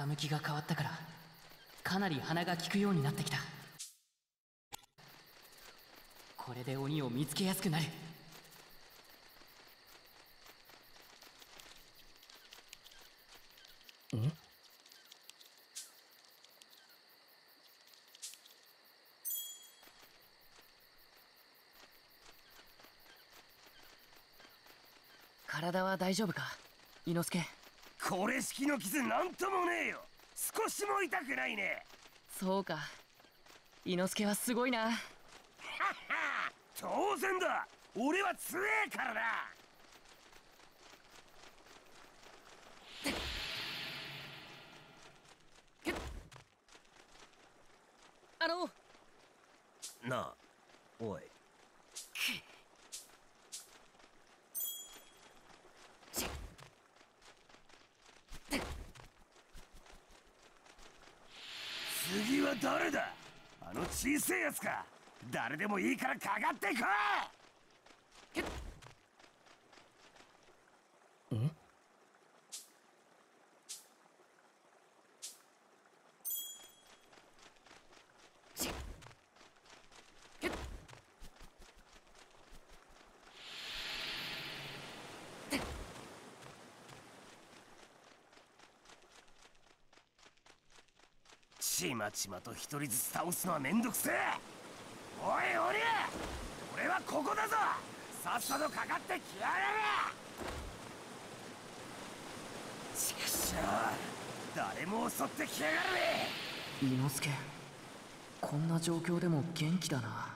風向きが変わったからかなり鼻が利くようになってきた。これで鬼を見つけやすくなる。体は大丈夫か伊之助？これ式の傷なんともねえよ。少しも痛くないね。そうか。伊之助はすごいな。当然だ。俺は強えからな。あの。なあおい次は誰だせえやつか。誰でもいいからかかってこい。ちまちまと一人ずつ倒すのはめんどくせえ。おいおり俺はここだぞ。さっさとかかってきやがれ。ちくしょう誰も襲ってきやがるね伊之助こんな状況でも元気だな。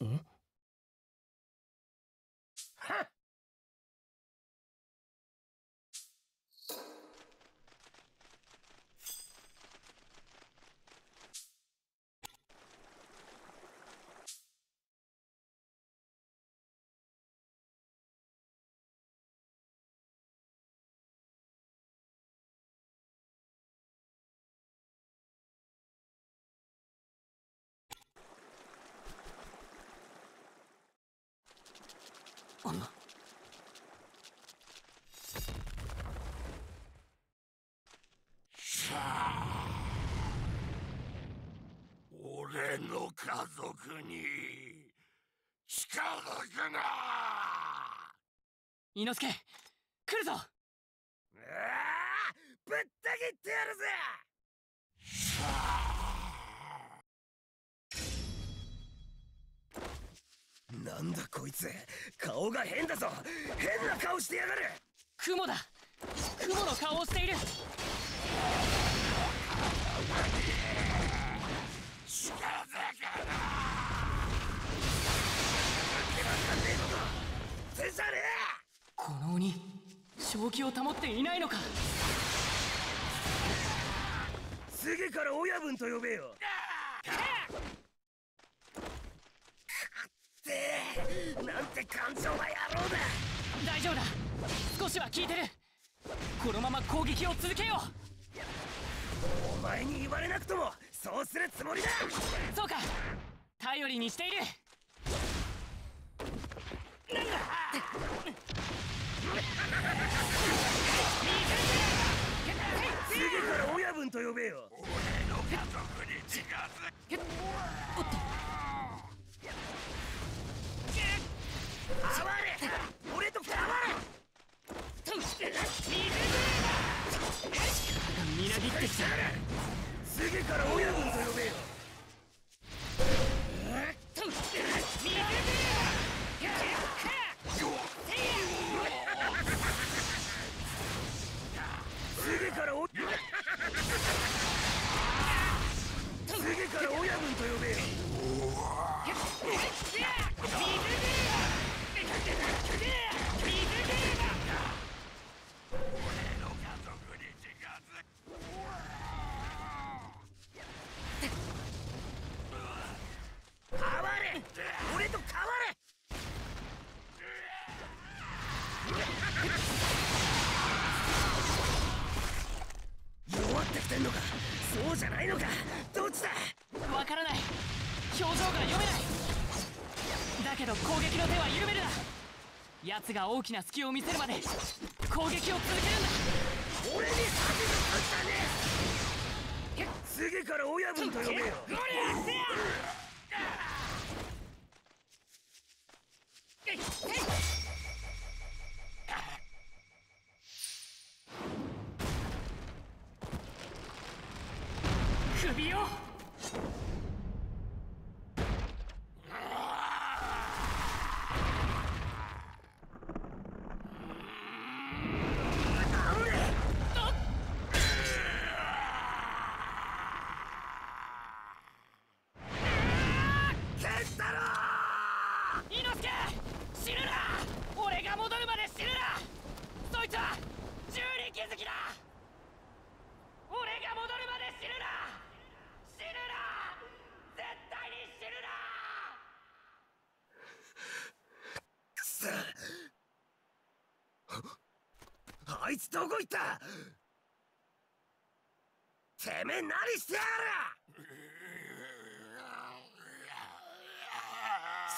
は俺の家族に近づくな。伊之助来るぞ。ああぶった切ってやるぜなんだこいつ。顔が変だぞ。変な顔してやがる。雲だ。雲の顔をしている。近づくな。手じゃねこの鬼正気を保っていないのか。え次から親分と呼べよ。っ て。なんて感情な野郎だ。大丈夫だ。少しは効いてる。このまま攻撃を続けよう。お前に言われなくともそうするつもりだ。そうか。頼りにしている。次 から親分と呼べよ。俺の家族に近づくおっとみなぎってきたすぐから親分と呼べよのかどっちだわからない。表情が読めない。だけど攻撃の手は緩めるな。奴が大きな隙を見せるまで攻撃を続けるんだ。俺に先にったね次から親分と呼べよ。首をケンタロ猪之助死ぬな俺が戻るまで死ぬなそいつは銃に気づきだ俺が戻るまで死ぬな死ぬな絶対に死ぬなくいつどこ行った？てめえ何してやがる？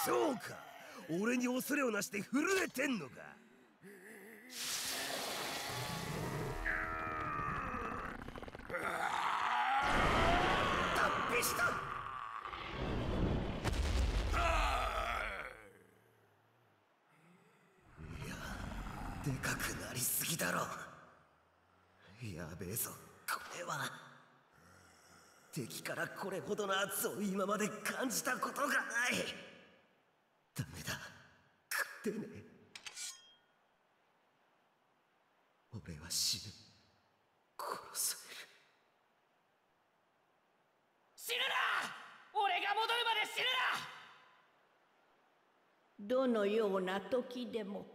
そうか。俺に恐れをなして震えてんのか脱皮したでかくなりすぎだろやべえぞこれは敵からこれほどの圧を今まで感じたことがない。ダメだ。食ってね。え俺は死ぬ。殺される。死ぬな！俺が戻るまで死ぬな！どのような時でも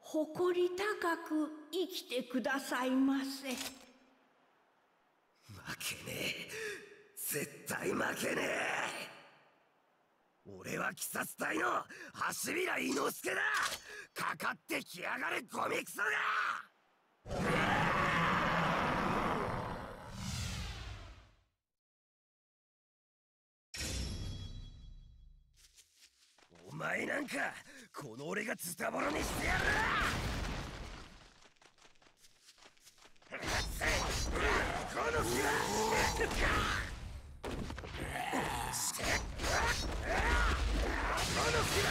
誇り高く生きてくださいませ。負けねえ絶対負けねえ。俺は鬼殺隊の橋平伊之助だ。かかってきやがれゴミクソが。お前なんかこの俺がズタボロにしてやるこの日はこの隙だ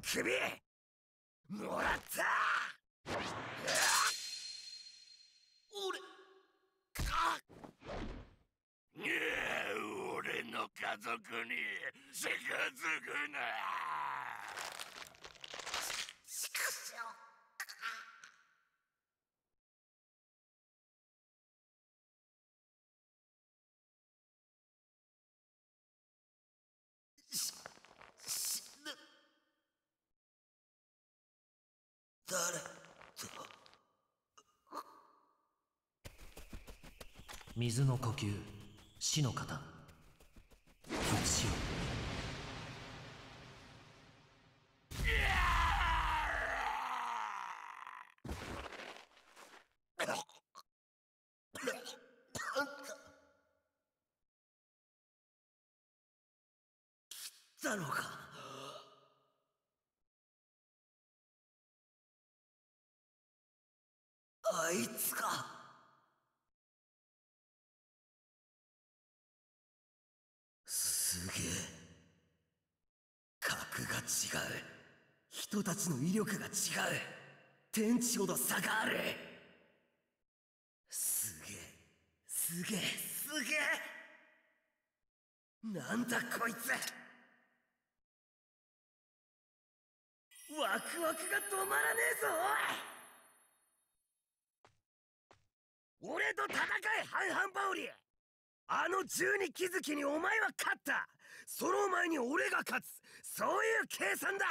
首もらった。俺か。俺の家族に近づくな誰？水の呼吸死の型復しよたのかあいつか。すげえ。格が違う。人たちの威力が違う。天地ほど差がある。すげえ。すげえ。すげえ。なんだこいつ。ワクワクが止まらねえぞおい。俺と戦い半々バオリあの十二気づきにお前は勝った。その前に俺が勝つ。そういう計算だ。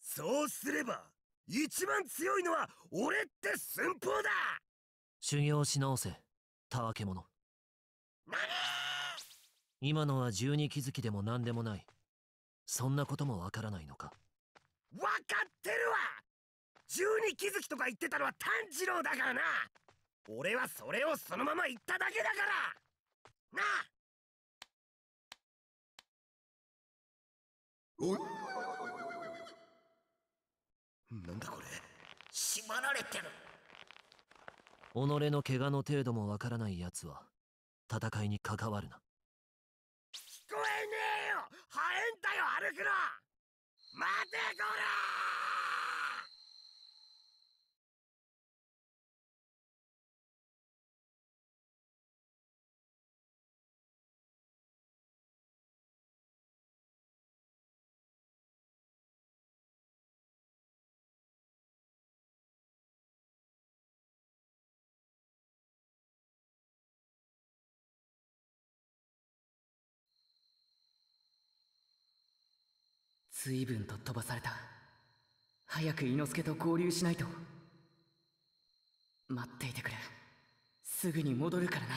そうすれば一番強いのは俺って寸法だ。修行し直せたわけ者。何今のは十二気づきでも何でもない。そんなこともわからないのか。わかってるわ。十二気づきとか言ってたのは炭治郎だからな俺はそれをそのまま言っただけだから。なあ。おい。なんだこれ。縛られてる。己の怪我の程度もわからない奴は戦いに関わるな。聞こえねえよ。ハエんだよ歩くの。待てこら随分と飛ばされた。早く伊之助と合流しないと。待っていてくれ。すぐに戻るからな。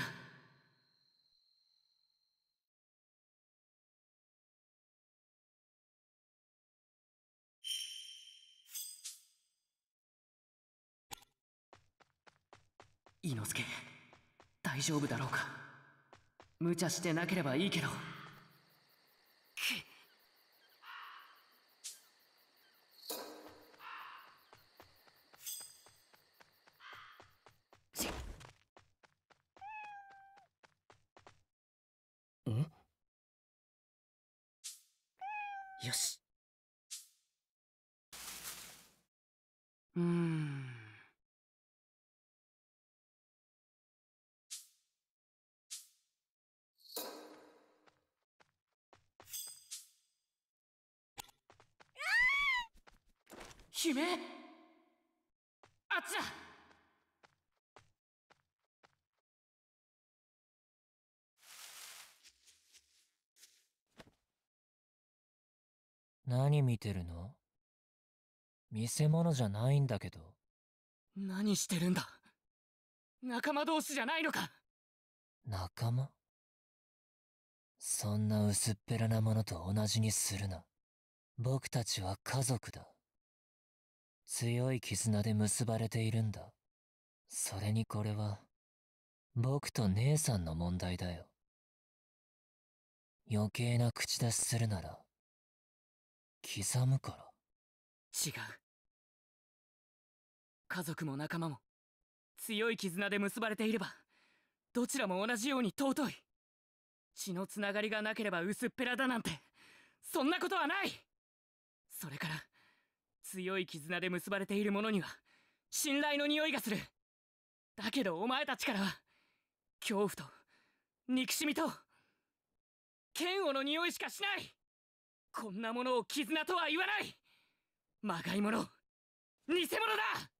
伊之助大丈夫だろうか。無茶してなければいいけど。何見てるの？見せ物じゃないんだけど。何してるんだ？仲間同士じゃないのか？仲間？そんな薄っぺらなものと同じにするな。僕たちは家族だ。強い絆で結ばれているんだ。それにこれは、僕と姉さんの問題だよ。余計な口出しするなら、刻むから。違う。家族も仲間も強い絆で結ばれていればどちらも同じように尊い。血のつながりがなければ薄っぺらだなんてそんなことはない。それから強い絆で結ばれている者には信頼の匂いがする。だけどお前たちからは恐怖と憎しみと嫌悪の匂いしかしない。こんなものを絆とは言わない。まがいもの。偽物だ。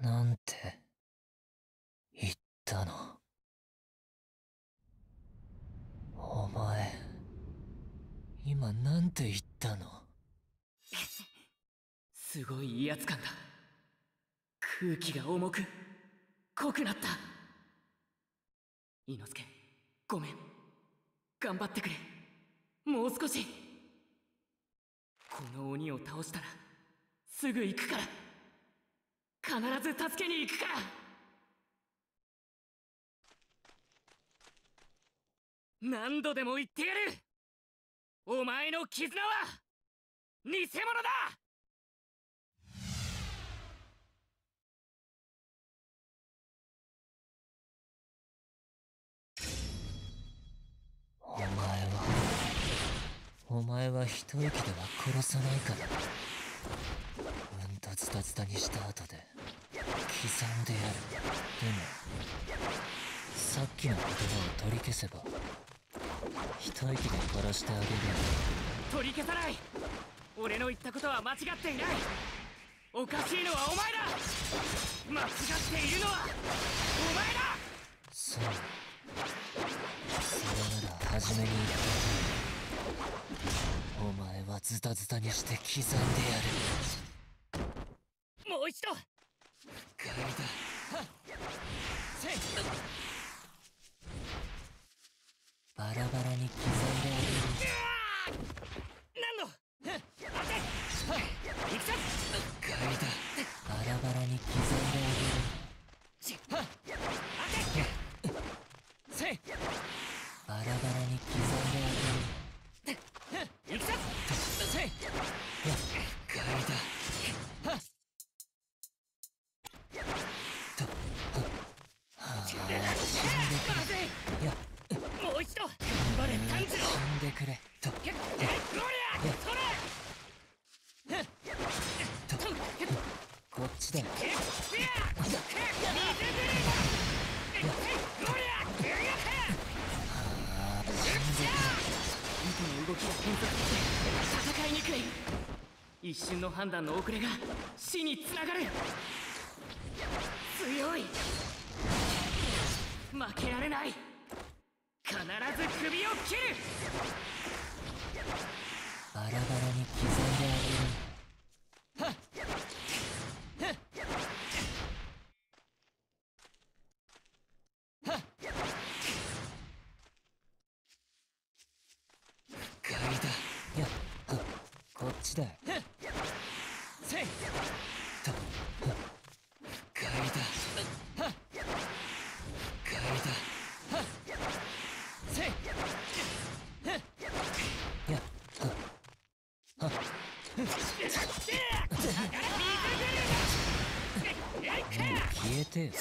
なんて言ったの。お前今なんて言ったの？すごい威圧感だ。空気が重く濃くなった。伊之助ごめん。頑張ってくれ。もう少し。この鬼を倒したらすぐ行くから。必ず助けに行くから。何度でも言ってやる。お前の絆は偽物だ。お前はお前は一息では殺さないからうんとズタズタにした後で刻んでやるでもさっきの言葉を取り消せば一息で殺してあげる取り消さない。俺の言ったことは間違っていない。おかしいのはお前だ。間違っているのはお前だ。そう。それなら初めにお前はズタズタにして刻んでやるもう一度。鏡だせバラバラに刻んでやる何の当てはい行くぞ鏡だバラバラに刻んでやる判断の遅れが死につながる強い負けられない必ず首を切るバラバラに刻んであげる階だやっはこっちだせいと階だ階だせいやっははもう消えてよ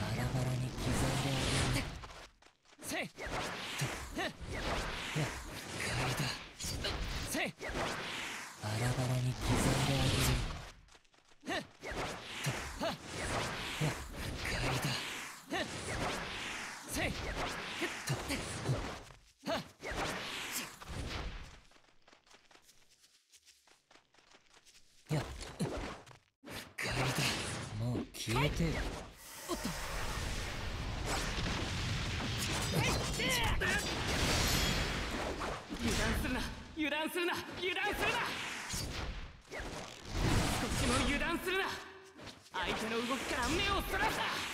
バラバラに刻んであげるせいや階だせいバラバラに刻んであげるや階だせいや階だもう消えてよ油断するな。油断するな。油断するな。少しも油断するな。相手の動きから目をそらすな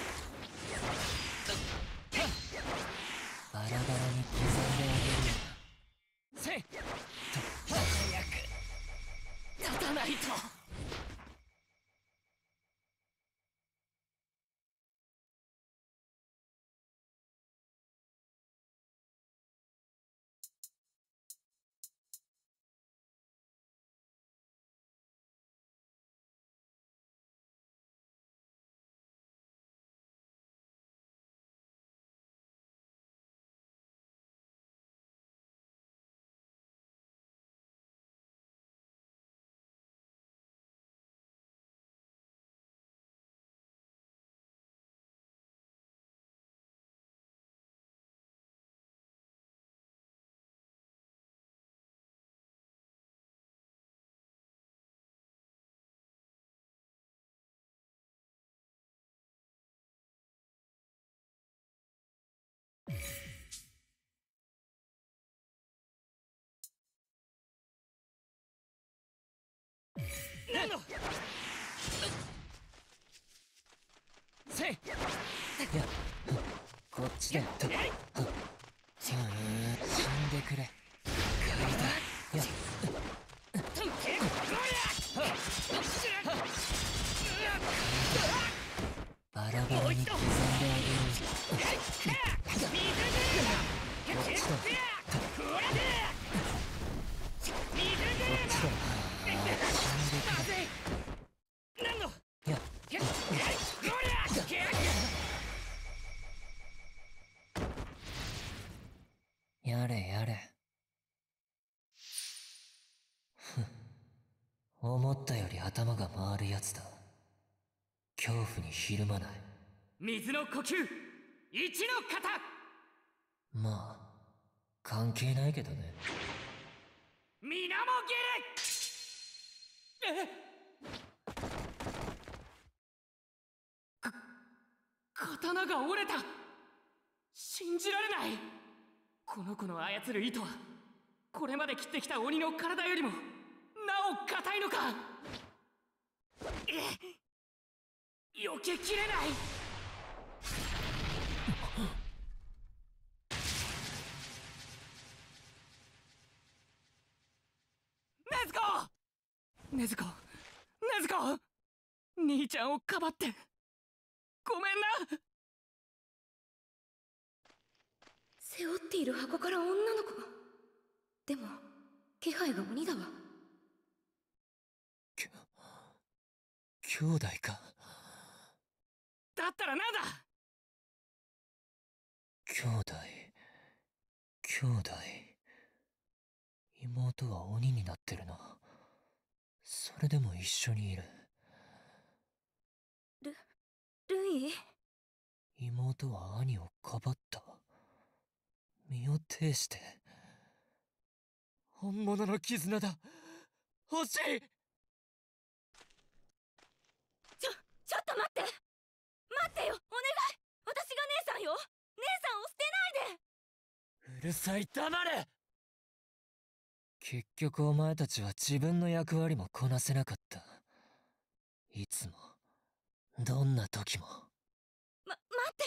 何の。せいこっちだ。よと死んでくれ階だ。やとんけこりゃバラバラに刻んであげるやれやれ。思ったより頭が回るやつだ。恐怖にひるまない。水の呼吸一の型。まあ関係ないけどね。水面切れえか刀が折れた。信じられない。この子の操る糸はこれまで切ってきた鬼の体よりもなお硬いのか。え避けきれない禰豆子禰豆子。禰豆子。兄ちゃんをかばって。ごめんな。背負っている箱から女の子が。でも気配が鬼だわ。兄弟か。だったらなんだ。兄弟兄弟。妹は鬼になってるなそれでも一緒にいる。ルイ？妹は兄をかばった。身を挺して。本物の絆だ。欲しい！ちょちょっと待って！待ってよ！お願い！私が姉さんよ！姉さんを捨てないで！うるさい黙れ結局お前たちは自分の役割もこなせなかった。いつも。どんな時も。ま、待って。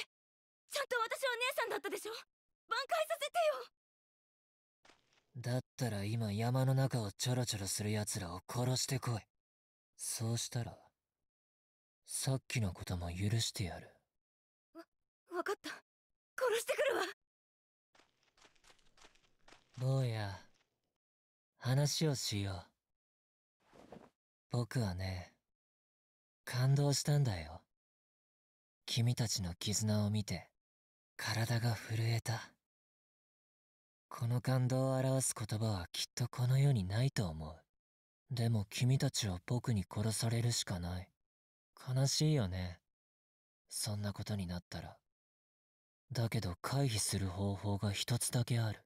ちゃんと私は姉さんだったでしょ？挽回させてよ。だったら今山の中をちょろちょろする奴らを殺してこい。そうしたらさっきのことも許してやる。わかった。殺してくるわ。坊や話をしよう。僕はね感動したんだよ。君たちの絆を見て体が震えた。この感動を表す言葉はきっとこの世にないと思う。でも君たちは僕に殺されるしかない。悲しいよね。そんなことになったら。だけど回避する方法が一つだけある。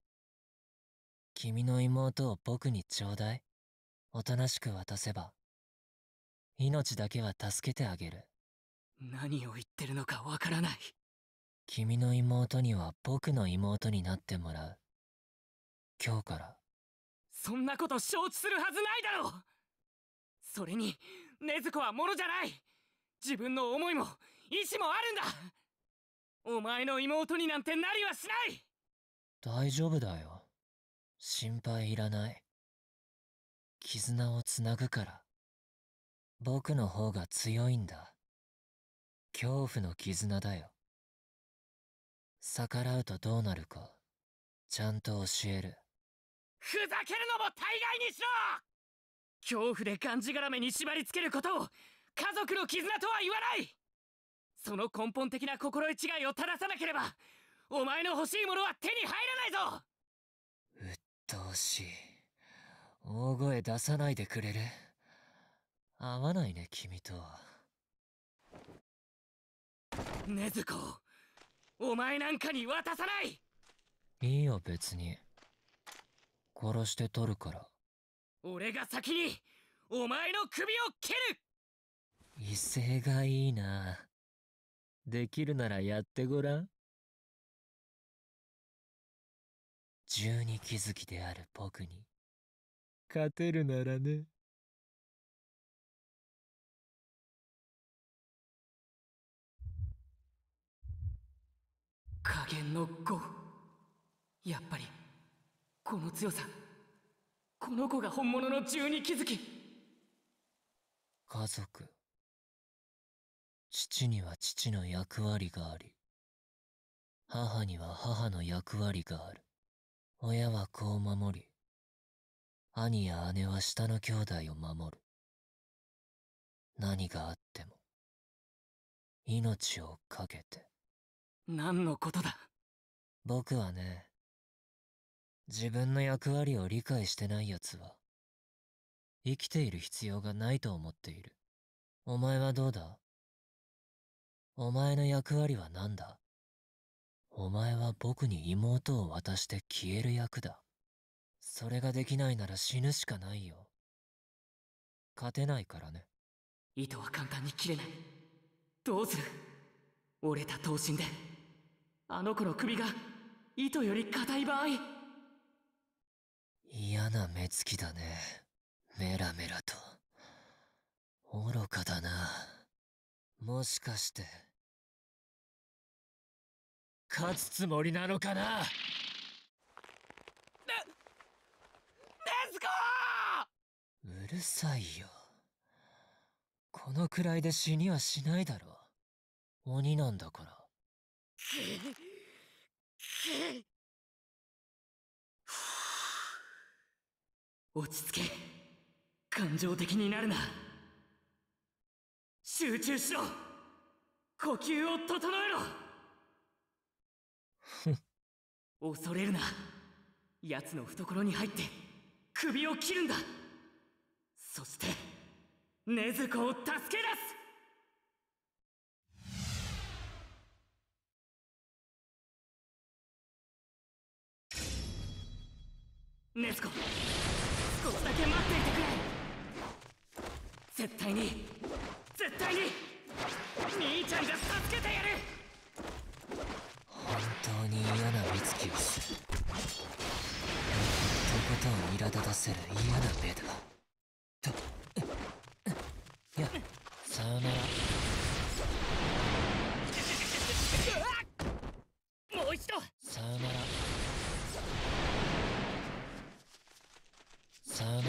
君の妹を僕にちょうだい。おとなしく渡せば。命だけは助けてあげる。何を言ってるのかわからない。君の妹には僕の妹になってもらう。今日から。そんなこと承知するはずないだろう。それに禰豆子はものじゃない。自分の思いも意志もあるんだ。お前の妹になんてなりはしない。大丈夫だよ心配いらない。絆をつなぐから。僕の方が強いんだ。恐怖の絆だよ。逆らうとどうなるかちゃんと教える。ふざけるのも大概にしろ！恐怖でがんじがらめに縛り付けることを家族の絆とは言わない！その根本的な心得違いを正さなければお前の欲しいものは手に入らないぞ！とうしい大声出さないでくれる？合わないね君と。は禰豆子をお前なんかに渡さない！いいよ別に。殺して取るから。俺が先にお前の首を切る！威勢がいいな。できるならやってごらん十二気づきである僕に。勝てるならね。加減の5やっぱりこの強さ。この子が本物の十二気づき。家族。父には父の役割があり母には母の役割がある親は子を守り兄や姉は下の兄弟を守る。何があっても命を懸けて。何のことだ？僕はね自分の役割を理解してない奴は生きている必要がないと思っている。お前はどうだ？お前の役割は何だ？お前は僕に妹を渡して消える役だ。それができないなら死ぬしかないよ。勝てないからね。糸は簡単に切れない。どうする？折れた刀身で。あの子の首が糸より硬い場合。嫌な目つきだね。メラメラと。愚かだな。もしかして勝つつもりなのかな？うるさいよ。このくらいで死にはしないだろ鬼なんだから。落ち着け。感情的になるな。集中しろ。呼吸を整えろ恐れるな。奴の懐に入って首を切るんだ。そして禰豆子を助け出す。禰豆子少しだけ待っていてくれ。絶対に絶対に兄ちゃんが助けてやる。本当に嫌な目つきをするとことん苛立たせる嫌な目だといやさよならもう一度さよならさよなら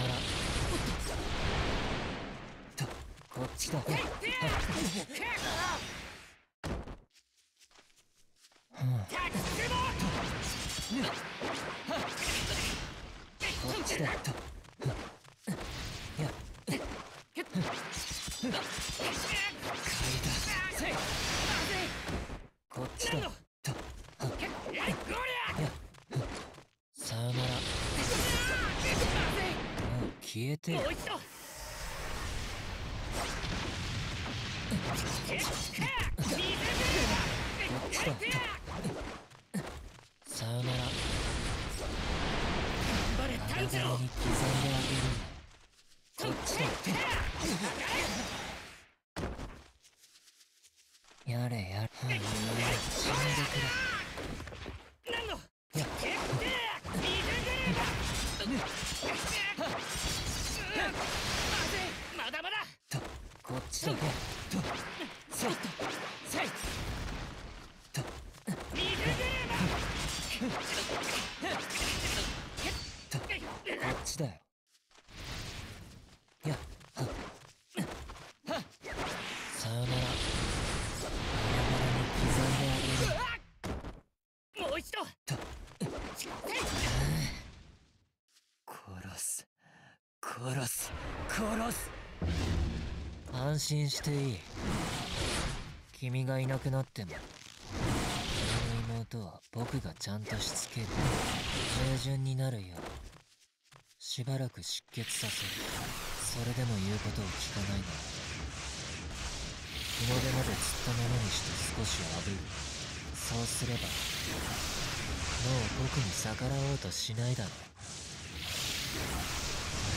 とこっちだちだと。安心していい。君がいなくなっても俺の妹は僕がちゃんとしつける従順になるようしばらく失血させる。それでも言うことを聞かないなら日の出まで釣ったままにして少し炙る。そうすればもう僕に逆らおうとしないだろう。こ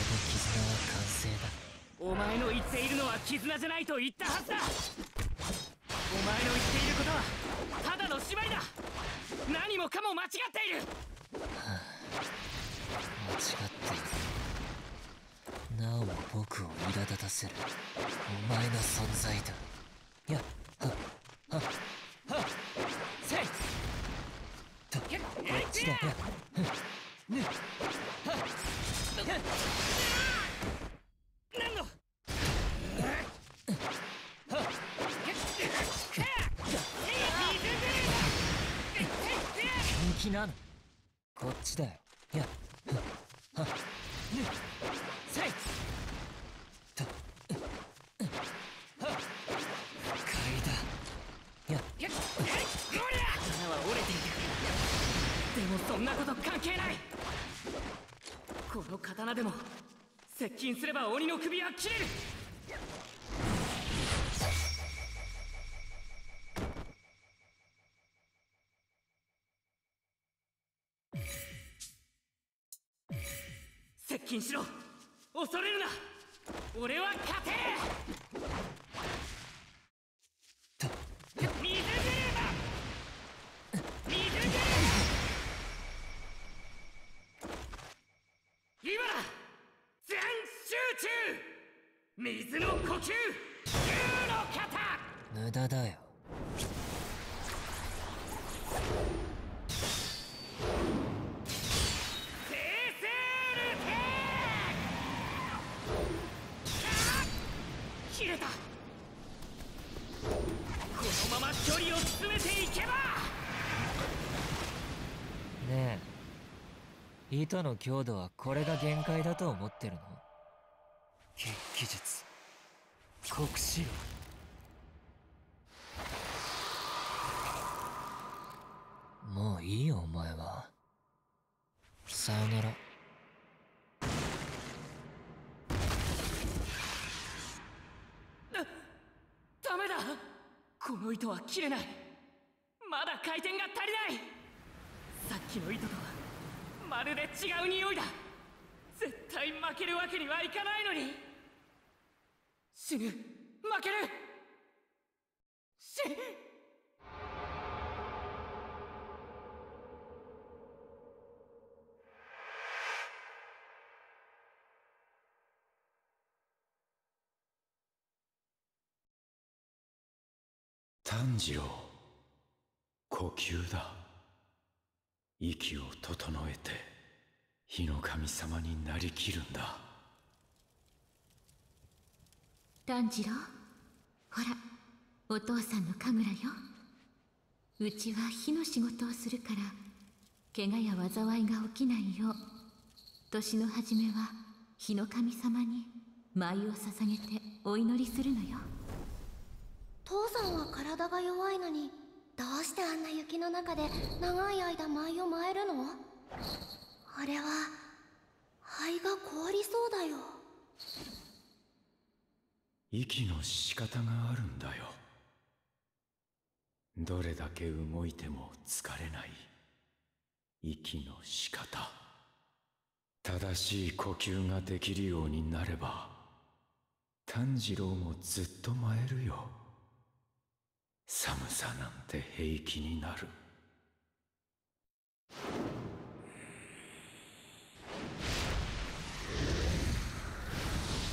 れで絆は完成だ。お前の言っているのは絆じゃないと言ったはずだ。お前の言っていることはただの芝居だ。何もかも間違っている。間違っているなおも僕を苛立たせる。お前の存在だ。やっはっはっはっせい。とこっちだ？や気なのこっちだよ。やっふんはっぬっせいとはっ階だやっ刀は折れているでもそんなこと関係ないこの刀でも接近すれば鬼の首は切れる近しろ。恐れるな。俺は勝てと水車水車今だ。全集中。水の呼吸。竜の型。無駄だよ糸の強度はこれが限界だと思ってるの？血気術。国士もういいよお前は。さなら。ダメだ。この糸は切れない炭治郎呼吸だ。息を整えて火の神様になりきるんだ。炭治郎ほらお父さんの神楽よ。うちは火の仕事をするから怪我や災いが起きないよう年の初めは火の神様に舞を捧げてお祈りするのよ。父さんは体が弱いのにどうしてあんな雪の中で長い間舞を舞えるの？あれは肺が凍りそうだよ。息の仕方があるんだよ。どれだけ動いても疲れない。息の仕方。正しい呼吸ができるようになれば炭治郎もずっと舞えるよ。寒さなんて平気になる。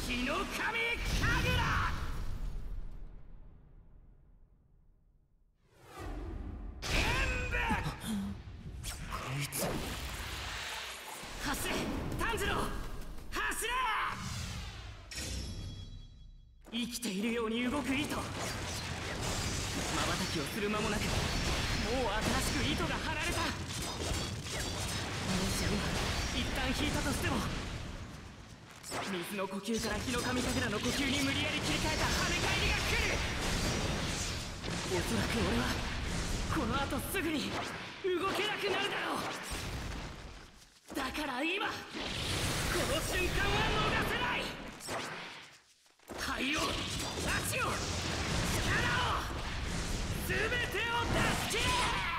火の神神楽！演武こいつ走れ炭治郎走れ！生きているように動く糸。瞬きをする間もなくもう新しく糸が張られた。もし今一旦引いたとしても水の呼吸から日の神神楽の呼吸に無理やり切り替えた跳ね返りが来る。おそらく俺はこの後すぐに動けなくなるだろう。だから今この瞬間は逃せない。肺を足を力を全てを出し切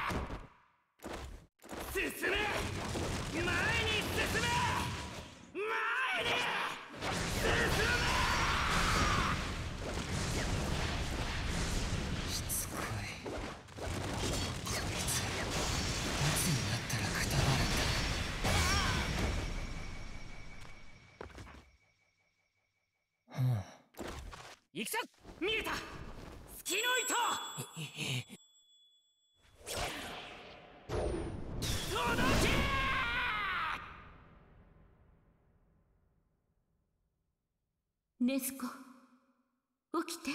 禰豆子。起きて。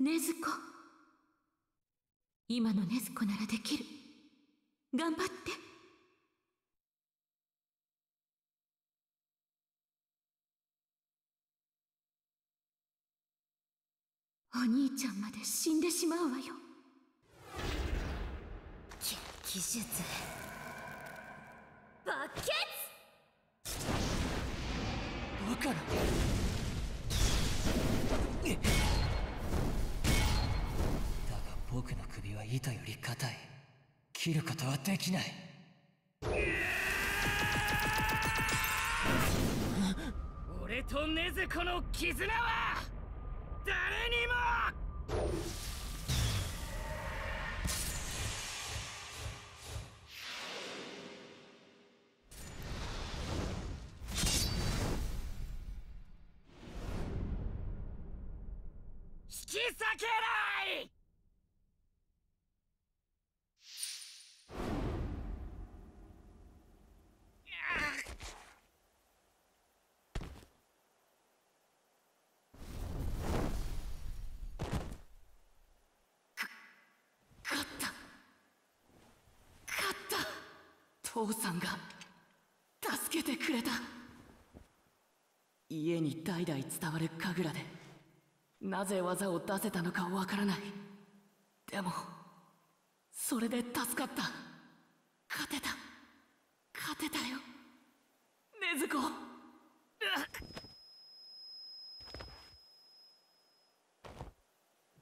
禰豆子。今の禰豆子ならできる。頑張って。お兄ちゃんまで死んでしまうわよ。技術。バケバカなだが僕の首は糸より硬い。切ることはできない。俺と禰豆子の絆は誰にも！父さんが助けてくれた。家に代々伝わる神楽でなぜ技を出せたのかわからない。でもそれで助かった。勝てた。勝てたよ。禰豆子。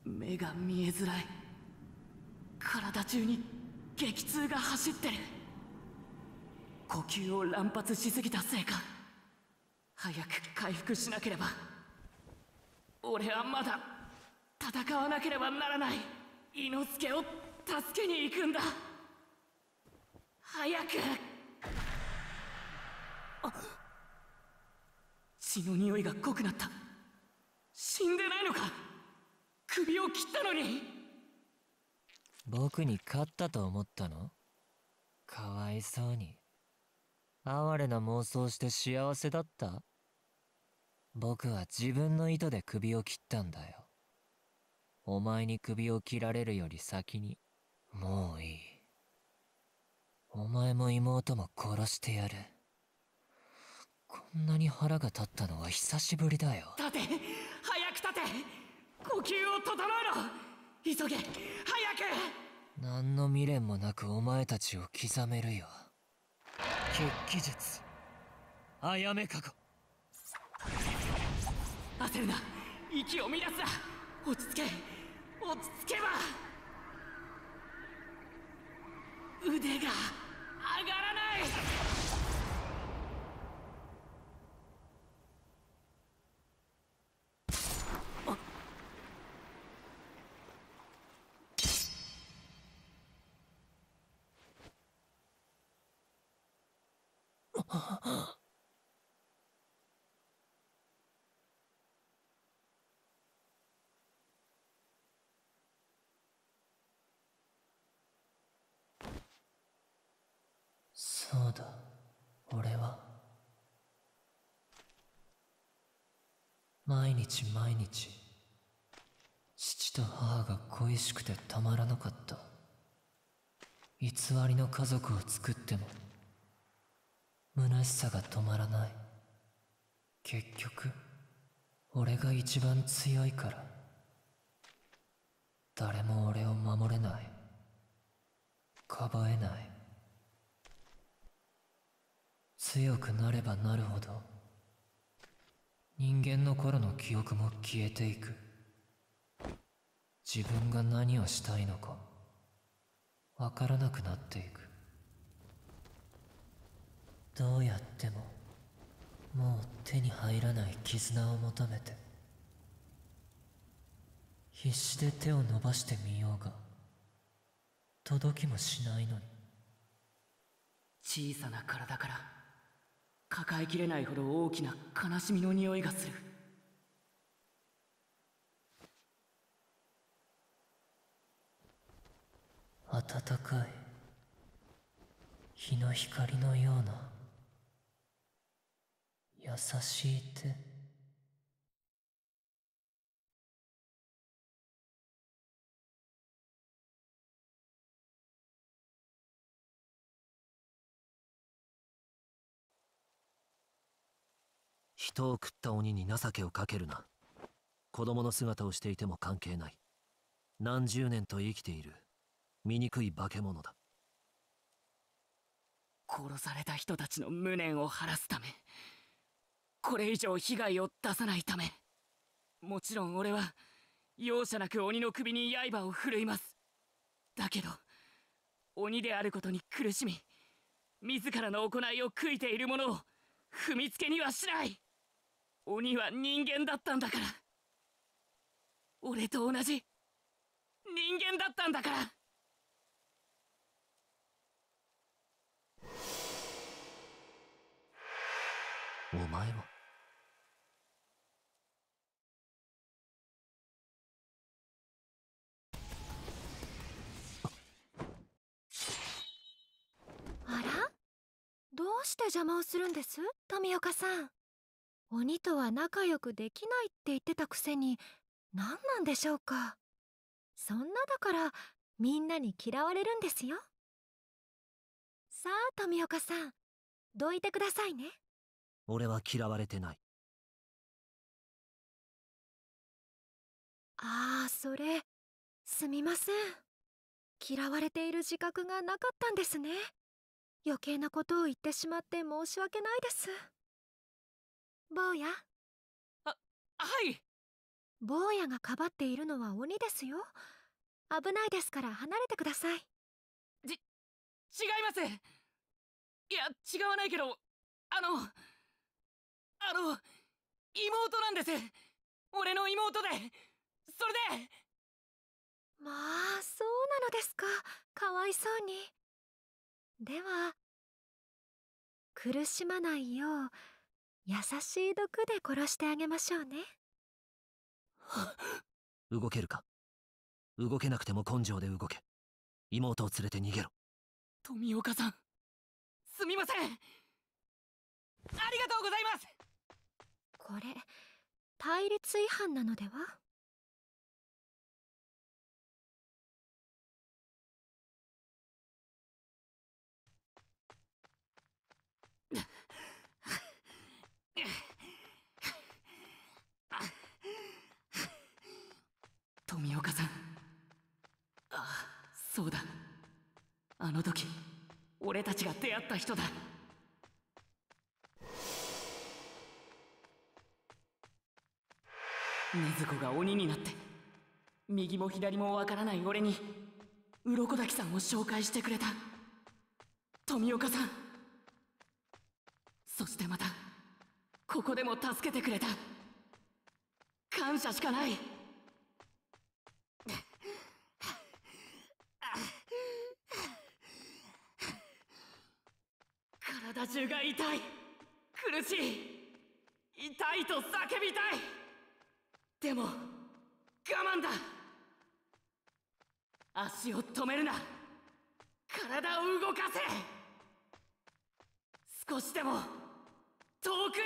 目が見えづらい。体中に激痛が走ってる。呼吸を乱発しすぎたせいか早く回復しなければ俺はまだ戦わなければならない。伊之助を助けに行くんだ。早く。血の匂いが濃くなった。死んでないのか。首を切ったのに。僕に勝ったと思ったの？かわいそうに。哀れな妄想して幸せだった？僕は自分の意図で首を切ったんだよ。お前に首を切られるより先にもういい。お前も妹も殺してやる。こんなに腹が立ったのは久しぶりだよ。立て早く立て。呼吸を整えろ。急げ早く。何の未練もなくお前たちを刻めるよ血気術。あやめかご焦るな。息を乱すな。落ち着け。落ち着けば。腕が上がらない。そうだ。俺は。毎日毎日父と母が恋しくてたまらなかった。偽りの家族を作っても虚しさが止まらない。結局俺が一番強いから。誰も俺を守れない。かばえない。強くなればなるほど人間の頃の記憶も消えていく。自分が何をしたいのかわからなくなっていく。どうやってももう手に入らない絆を求めて必死で手を伸ばしてみようが届きもしないのに。小さな体から抱えきれないほど大きな悲しみの匂いがする。暖かい日の光のような優しい手。人を食った鬼に情けをかけるな。子供の姿をしていても関係ない。何十年と生きている。醜い化け物だ。殺された人たちの無念を晴らすためこれ以上被害を出さないためもちろん俺は容赦なく鬼の首に刃を振るいます。だけど鬼であることに苦しみ自らの行いを悔いている者を踏みつけにはしない。鬼は人間だったんだから。俺と同じ人間だったんだから。お前はうして邪魔をするんです？富岡さん。鬼とは仲良くできないって言ってたくせに何なんでしょうか？そんなだからみんなに嫌われるんですよ。さあ富岡さんどいてくださいね。俺は嫌われてない。ああそれすみません。嫌われている自覚がなかったんですね余計なことを言ってしまって申し訳ないです。坊や。はい。坊やがかばっているのは鬼ですよ。危ないですから離れてください。違います。いや違わないけどあのあの妹なんです。俺の妹で。それで。まあそうなのですか。かわいそうにでは苦しまないよう優しい毒で殺してあげましょうね。動けるか？動けなくても根性で動け。妹を連れて逃げろ。富岡さんすみません。ありがとうございます。これ対立違反なのでは？富岡さん。ああそうだ。あの時俺たちが出会った人だ。禰豆子が鬼になって右も左もわからない俺に鱗滝さんを紹介してくれた。富岡さん。そしてまたここでも助けてくれた。感謝しかない。体中が痛い。苦しい。痛いと叫びたい。でも我慢だ。足を止めるな。体を動かせ。少しでも。遠くへ。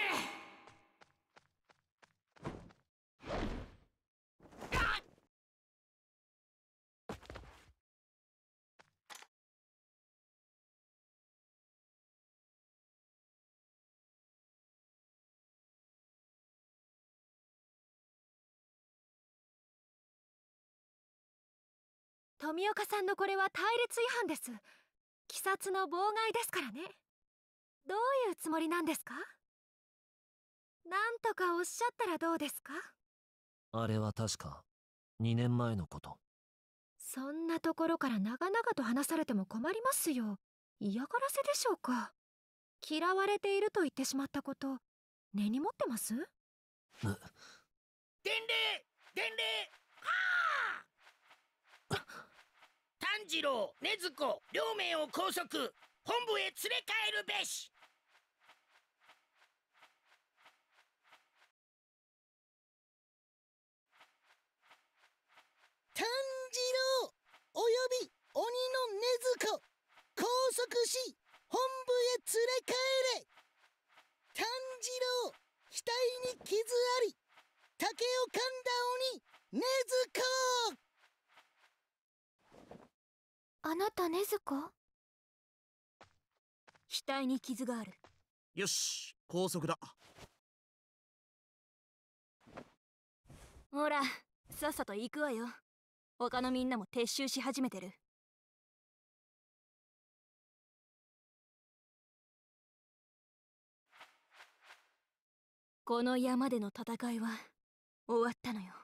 富岡さんのこれは対立違反です。鬼殺の妨害ですからね。どういうつもりなんですか？なんとかおっしゃったらどうですか？あれは確か。2年前のこと。そんなところから長々と話されても困りますよ。嫌がらせでしょうか？嫌われていると言ってしまったこと根に持ってます？伝令！伝令！はあ炭治郎禰豆子両名を拘束。本部へ連れ帰るべし炭治郎および鬼の禰豆子拘束し本部へ連れ帰れ。炭治郎額に傷あり竹を噛んだ鬼禰豆子。あなた禰豆子？額に傷がある。よし高速だ。ほらさっさと行くわよ。他のみんなも撤収し始めてるこの山での戦いは終わったのよ。